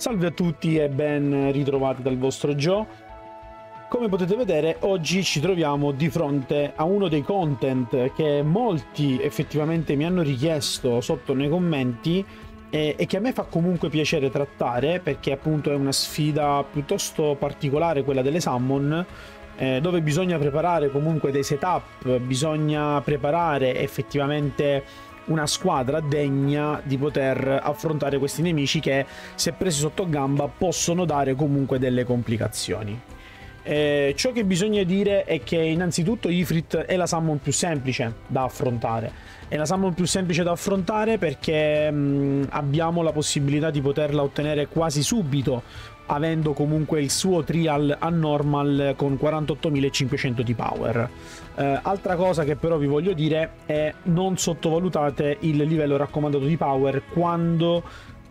Salve a tutti e ben ritrovati dal vostro Joe. Come potete vedere oggi ci troviamo di fronte a uno dei content che molti effettivamente mi hanno richiesto sotto nei commenti e, e, che a me fa comunque piacere trattare perché appunto è una sfida piuttosto particolare quella delle summon eh, dove bisogna preparare comunque dei setup, bisogna preparare effettivamente una squadra degna di poter affrontare questi nemici che se presi sotto gamba possono dare comunque delle complicazioni. Eh, ciò che bisogna dire è che innanzitutto Ifrit è la summon più semplice da affrontare. È la summon più semplice da affrontare perché mh, abbiamo la possibilità di poterla ottenere quasi subito avendo comunque il suo trial a normal con 48.500 di power. Eh, altra cosa che però vi voglio dire è non sottovalutate il livello raccomandato di power quando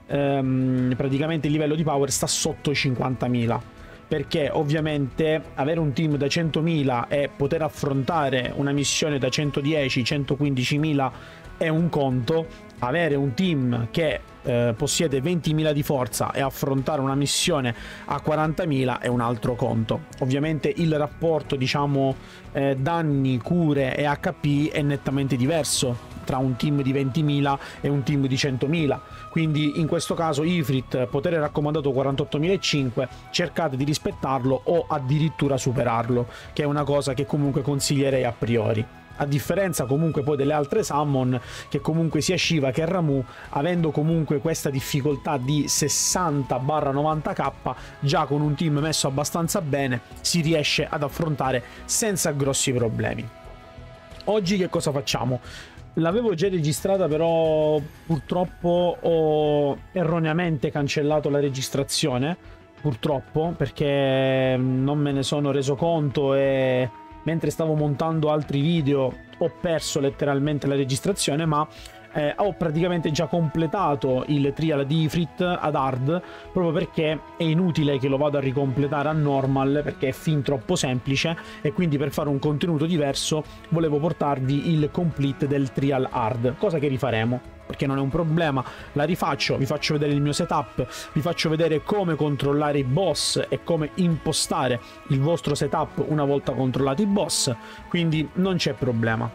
ehm, praticamente il livello di power sta sotto i 50.000 perché ovviamente avere un team da 100.000 e poter affrontare una missione da 110-115.000 è un conto, avere un team che eh, possiede 20.000 di forza e affrontare una missione a 40.000 è un altro conto. Ovviamente il rapporto, diciamo, eh, danni, cure e HP è nettamente diverso tra un team di 20.000 e un team di 100.000. Quindi in questo caso Ifrit, potere raccomandato 48.500, cercate di rispettarlo o addirittura superarlo, che è una cosa che comunque consiglierei a priori a differenza comunque poi delle altre summon che comunque sia Shiva che Ramu avendo comunque questa difficoltà di 60-90k già con un team messo abbastanza bene si riesce ad affrontare senza grossi problemi oggi che cosa facciamo? L'avevo già registrata, però purtroppo ho erroneamente cancellato la registrazione. Purtroppo, perché non me ne sono reso conto e mentre stavo montando altri video ho perso letteralmente la registrazione, ma eh, ho praticamente già completato il trial di Ifrit ad hard proprio perché è inutile che lo vado a ricompletare a normal perché è fin troppo semplice e quindi per fare un contenuto diverso volevo portarvi il complete del trial hard cosa che rifaremo perché non è un problema, la rifaccio, vi faccio vedere il mio setup, vi faccio vedere come controllare i boss e come impostare il vostro setup una volta controllati i boss, quindi non c'è problema.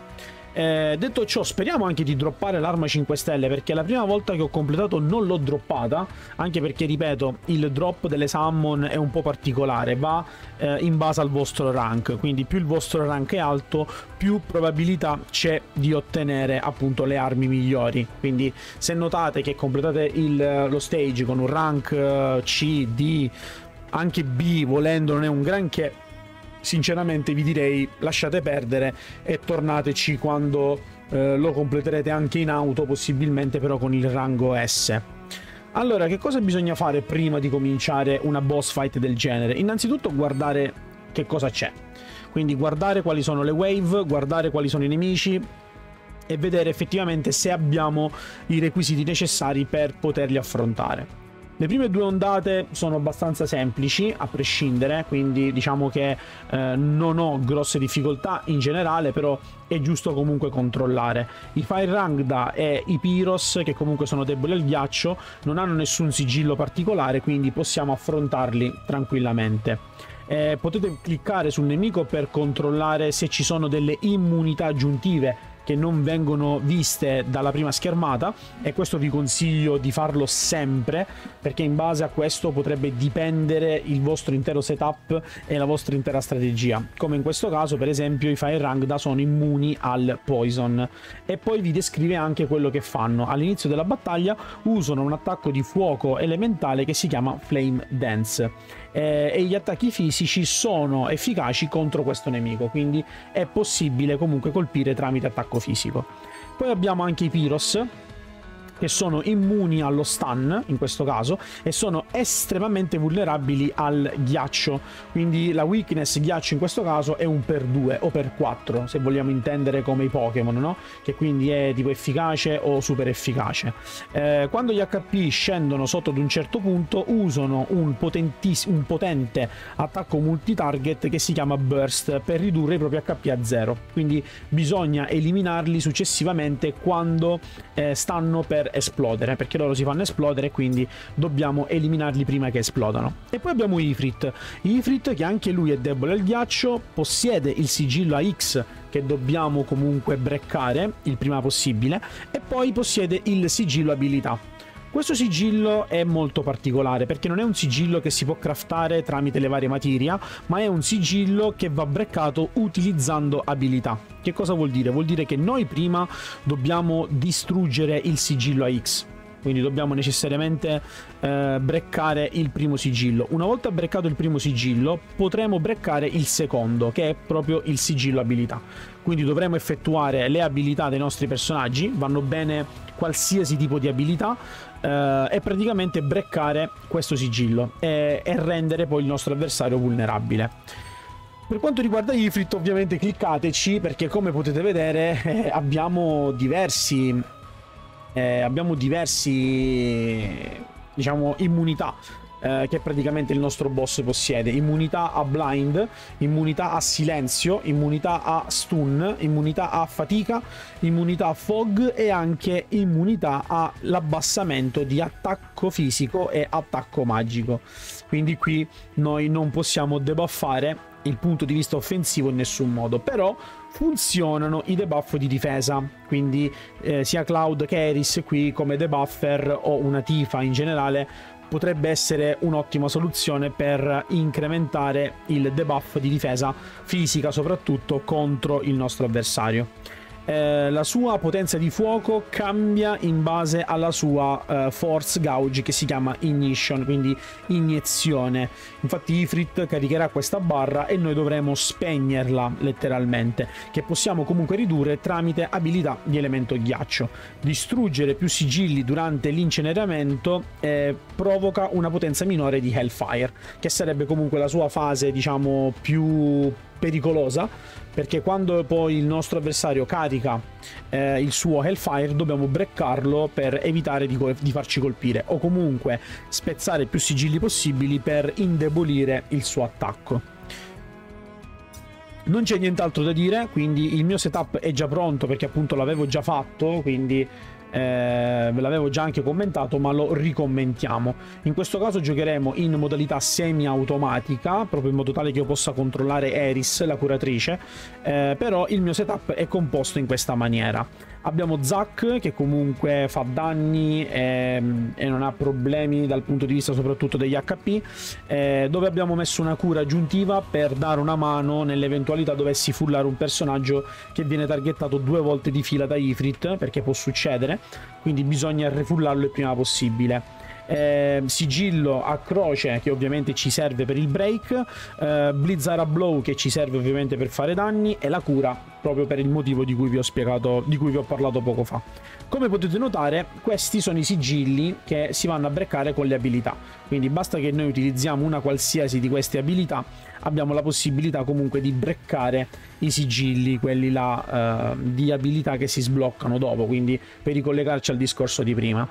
Eh, detto ciò, speriamo anche di droppare l'arma 5 stelle perché la prima volta che ho completato non l'ho droppata, anche perché, ripeto, il drop delle summon è un po' particolare, va eh, in base al vostro rank, quindi più il vostro rank è alto, più probabilità c'è di ottenere appunto le armi migliori. Quindi se notate che completate il, lo stage con un rank eh, C, D, anche B volendo non è un granché sinceramente vi direi lasciate perdere e tornateci quando eh, lo completerete anche in auto, possibilmente però con il rango S. Allora, che cosa bisogna fare prima di cominciare una boss fight del genere? Innanzitutto guardare che cosa c'è. Quindi guardare quali sono le wave, guardare quali sono i nemici e vedere effettivamente se abbiamo i requisiti necessari per poterli affrontare. Le prime due ondate sono abbastanza semplici, a prescindere, quindi diciamo che eh, non ho grosse difficoltà in generale, però è giusto comunque controllare. I Fire Rangda e i Pyros, che comunque sono deboli al ghiaccio, non hanno nessun sigillo particolare, quindi possiamo affrontarli tranquillamente. Eh, potete cliccare sul nemico per controllare se ci sono delle immunità aggiuntive che non vengono viste dalla prima schermata e questo vi consiglio di farlo sempre perché in base a questo potrebbe dipendere il vostro intero setup e la vostra intera strategia. Come in questo caso per esempio i Fire Rangda sono immuni al poison. E poi vi descrive anche quello che fanno. All'inizio della battaglia usano un attacco di fuoco elementale che si chiama Flame Dance eh, e gli attacchi fisici sono efficaci contro questo nemico, quindi è possibile comunque colpire tramite attacco fisico. Poi abbiamo anche i Pyros, che sono immuni allo stun in questo caso e sono estremamente vulnerabili al ghiaccio. Quindi la weakness ghiaccio in questo caso è un per 2 o per 4 se vogliamo intendere come i Pokémon no? che quindi è tipo efficace o super efficace. Eh, quando gli HP scendono sotto ad un certo punto usano un, un potente attacco multi-target che si chiama Burst per ridurre i propri HP a 0 quindi bisogna eliminarli successivamente quando eh, stanno per per esplodere, perché loro si fanno esplodere, quindi dobbiamo eliminarli prima che esplodano. E poi abbiamo Ifrit. Ifrit, che anche lui è debole al ghiaccio, possiede il sigillo AX che dobbiamo comunque breccare il prima possibile, e poi possiede il sigillo abilità questo sigillo è molto particolare perché non è un sigillo che si può craftare tramite le varie materia, ma è un sigillo che va breccato utilizzando abilità. Che cosa vuol dire? Vuol dire che noi prima dobbiamo distruggere il sigillo AX, quindi dobbiamo necessariamente eh, breccare il primo sigillo. Una volta breccato il primo sigillo, potremo breccare il secondo, che è proprio il sigillo abilità. Quindi dovremo effettuare le abilità dei nostri personaggi, vanno bene qualsiasi tipo di abilità, eh, e praticamente breccare questo sigillo e, e rendere poi il nostro avversario vulnerabile. Per quanto riguarda Ifrit, ovviamente cliccateci perché come potete vedere eh, abbiamo diversi eh, abbiamo diversi diciamo immunità eh, che praticamente il nostro boss possiede. Immunità a blind, immunità a silenzio, immunità a stun, immunità a fatica, immunità a fog e anche immunità all'abbassamento di attacco fisico e attacco magico. Quindi qui noi non possiamo debuffare il punto di vista offensivo in nessun modo, però funzionano i debuff di difesa, quindi eh, sia Cloud che Eris qui come debuffer o una Tifa in generale potrebbe essere un'ottima soluzione per incrementare il debuff di difesa fisica soprattutto contro il nostro avversario. Eh, la sua potenza di fuoco cambia in base alla sua eh, force gauge che si chiama ignition, quindi iniezione. Infatti Ifrit caricherà questa barra e noi dovremo spegnerla letteralmente, che possiamo comunque ridurre tramite abilità di elemento ghiaccio. Distruggere più sigilli durante l'inceneramento eh, provoca una potenza minore di Hellfire, che sarebbe comunque la sua fase diciamo più pericolosa perché quando poi il nostro avversario carica eh, il suo Hellfire dobbiamo breccarlo per evitare di, di, farci colpire o comunque spezzare più sigilli possibili per indebolire il suo attacco. Non c'è nient'altro da dire, quindi il mio setup è già pronto perché appunto l'avevo già fatto, quindi eh, ve l'avevo già anche commentato ma lo ricommentiamo. In questo caso giocheremo in modalità semi automatica proprio in modo tale che io possa controllare Eris la curatrice. Eh, però il mio setup è composto in questa maniera Abbiamo Zack che comunque fa danni e, ehm, e, non ha problemi dal punto di vista soprattutto degli HP, eh, dove abbiamo messo una cura aggiuntiva per dare una mano nell'eventualità dovessi fullare un personaggio che viene targettato due volte di fila da Ifrit, perché può succedere, quindi bisogna refullarlo il prima possibile eh, sigillo a croce che ovviamente ci serve per il break, eh, Blizzard Blow che ci serve ovviamente per fare danni e la cura proprio per il motivo di cui vi ho spiegato, di cui vi ho parlato poco fa. Come potete notare, questi sono i sigilli che si vanno a breccare con le abilità. Quindi basta che noi utilizziamo una qualsiasi di queste abilità abbiamo la possibilità comunque di breccare i sigilli, quelli là eh, di abilità che si sbloccano dopo, quindi per ricollegarci al discorso di prima.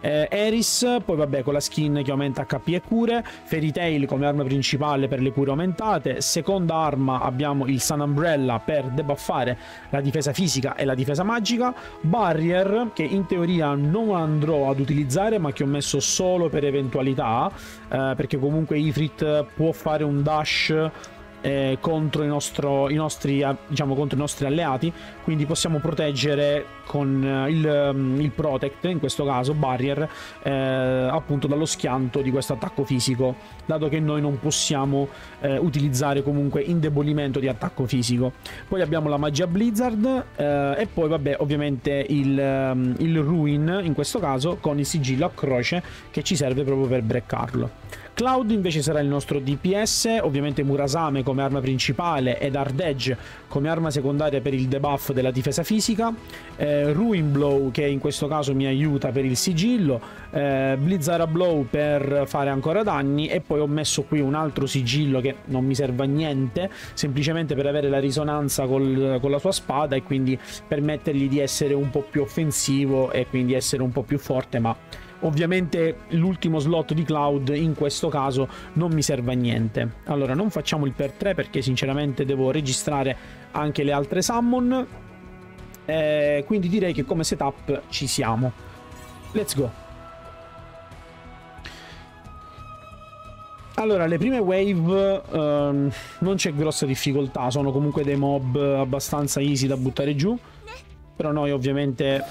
Eh, Eris, poi vabbè con la skin che aumenta HP e cure, Fairy Tail come arma principale per le cure aumentate, seconda arma abbiamo il Sun Umbrella per debuffare la difesa fisica e la difesa magica, Barrier che in teoria non andrò ad utilizzare ma che ho messo solo per eventualità, eh, perché comunque Ifrit può fare un dash eh, contro, nostro, i nostri, diciamo, contro i nostri alleati, quindi possiamo proteggere con eh, il, mm, il Protect, in questo caso Barrier, eh, appunto dallo schianto di questo attacco fisico, dato che noi non possiamo eh, utilizzare comunque indebolimento di attacco fisico. Poi abbiamo la magia Blizzard eh, e poi vabbè ovviamente il, mm, il Ruin, in questo caso con il sigillo a croce che ci serve proprio per breccarlo. Cloud invece sarà il nostro DPS, ovviamente Murasame come arma principale ed Hard come arma secondaria per il debuff della difesa fisica, eh, Ruin Blow che in questo caso mi aiuta per il sigillo, eh, Blizzard Blow per fare ancora danni. E poi ho messo qui un altro sigillo che non mi serve a niente, semplicemente per avere la risonanza col, con la sua spada e quindi permettergli di essere un po' più offensivo e quindi essere un po' più forte ma Ovviamente l'ultimo slot di Cloud in questo caso non mi serve a niente. Allora non facciamo il per 3 perché sinceramente devo registrare anche le altre summon. Eh, quindi direi che come setup ci siamo. let's go. Allora, le prime wave um, non c'è grossa difficoltà, sono comunque dei mob abbastanza easy da buttare giù, però noi ovviamente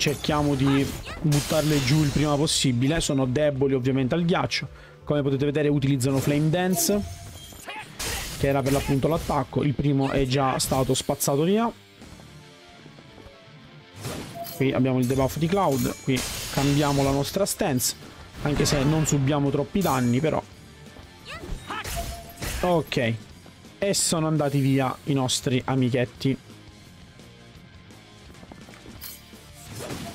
cerchiamo di buttarle giù il prima possibile, sono deboli ovviamente al ghiaccio, come potete vedere utilizzano Flame Dance, che era per l'appunto l'attacco, il primo è già stato spazzato via, qui abbiamo il debuff di Cloud, qui cambiamo la nostra stance, anche se non subiamo troppi danni però. Ok. E sono andati via i nostri amichetti.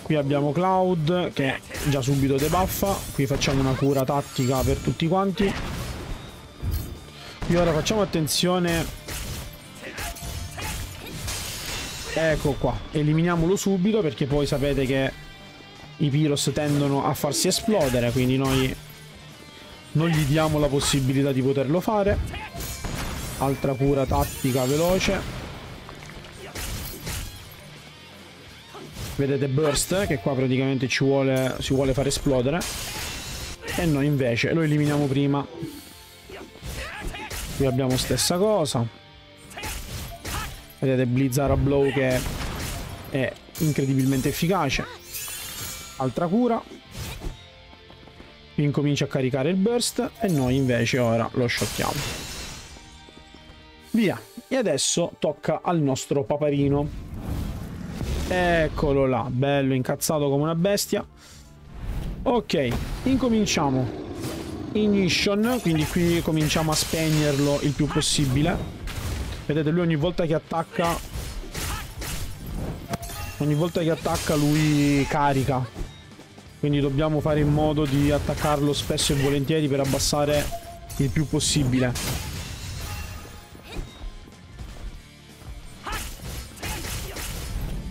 Qui abbiamo Cloud che già subito debuffa. Qui facciamo una cura tattica per tutti quanti. Qui ora facciamo attenzione. Ecco qua. Eliminiamolo subito perché poi sapete che i Pyros tendono a farsi esplodere. Quindi noi non gli diamo la possibilità di poterlo fare altra cura tattica veloce vedete burst che qua praticamente ci vuole si vuole far esplodere e noi invece lo eliminiamo prima qui abbiamo stessa cosa vedete Blizzara Blow che è incredibilmente efficace altra cura incomincia a caricare il burst e noi invece ora lo sciocchiamo. Via. E adesso tocca al nostro paparino. Eccolo là, bello incazzato come una bestia. Ok, incominciamo. Ignition, quindi qui cominciamo a spegnerlo il più possibile. Vedete, lui ogni volta che attacca... Ogni volta che attacca lui carica quindi dobbiamo fare in modo di attaccarlo spesso e volentieri per abbassare il più possibile.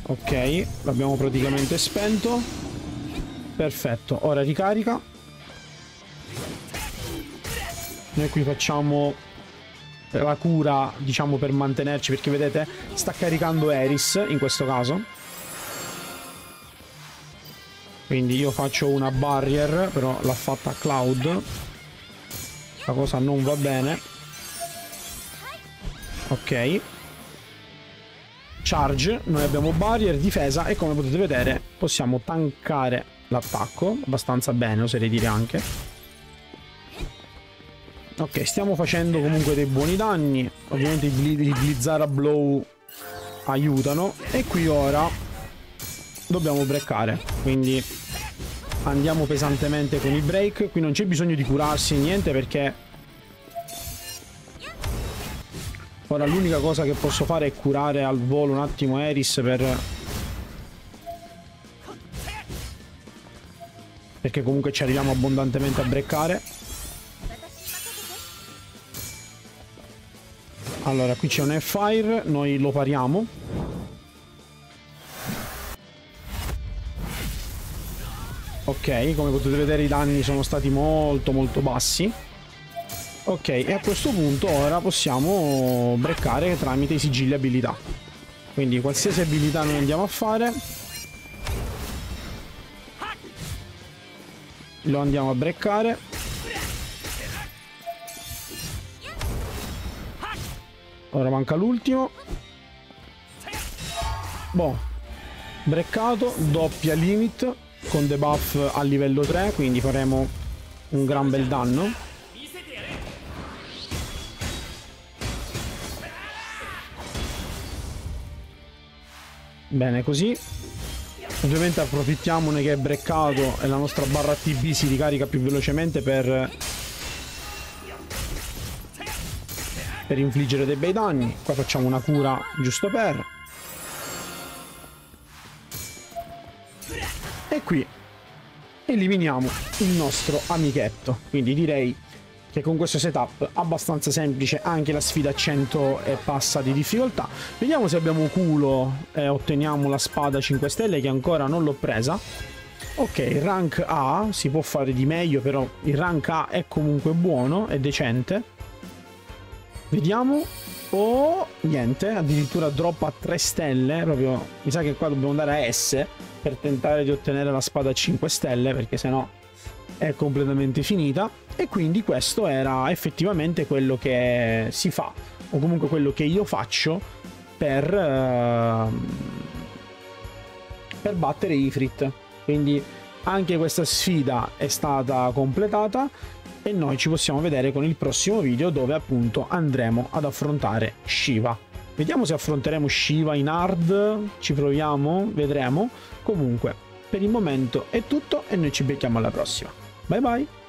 Ok, l'abbiamo praticamente spento. Perfetto, ora ricarica. Noi qui facciamo la cura, diciamo, per mantenerci, perché vedete, sta caricando Eris in questo caso. Quindi io faccio una barrier, però l'ha fatta Cloud. La cosa non va bene. Ok. Charge, noi abbiamo barrier, difesa e come potete vedere possiamo tankare l'attacco abbastanza bene, oserei dire anche. Ok, stiamo facendo comunque dei buoni danni. Ovviamente i, bli i Blizzara Blow aiutano. E qui ora dobbiamo breccare. Quindi andiamo pesantemente con il break. Qui non c'è bisogno di curarsi niente perché... Ora l'unica cosa che posso fare è curare al volo un attimo Eris per... Perché comunque ci arriviamo abbondantemente a breccare. Allora, qui c'è un F-Fire, noi lo pariamo. Ok, come potete vedere i danni sono stati molto molto bassi. Ok, e a questo punto ora possiamo breccare tramite i sigilli abilità. Quindi qualsiasi abilità noi andiamo a fare lo andiamo a breccare. Ora manca l'ultimo. Boh. Breccato, doppia limit con debuff a livello 3, quindi faremo un gran bel danno. Bene così. Ovviamente approfittiamone che è breccato e la nostra barra TB si ricarica più velocemente per... Per infliggere dei bei danni. Qua facciamo una cura giusto per... E qui eliminiamo il nostro amichetto. Quindi direi che con questo setup abbastanza semplice anche la sfida a 100 e passa di difficoltà. Vediamo se abbiamo culo e otteniamo la spada 5 stelle che ancora non l'ho presa. Ok, rank A, si può fare di meglio però il rank A è comunque buono, è decente. Vediamo. o niente, addirittura drop a 3 stelle, proprio mi sa che qua dobbiamo andare a S per tentare di ottenere la spada a 5 stelle, perché sennò è completamente finita e quindi questo era effettivamente quello che si fa o comunque quello che io faccio per, uh, per battere Ifrit. Quindi anche questa sfida è stata completata e noi ci possiamo vedere con il prossimo video dove appunto andremo ad affrontare Shiva. Vediamo se affronteremo Shiva in hard ci proviamo vedremo. Comunque per il momento è tutto e noi ci becchiamo alla prossima. Bye bye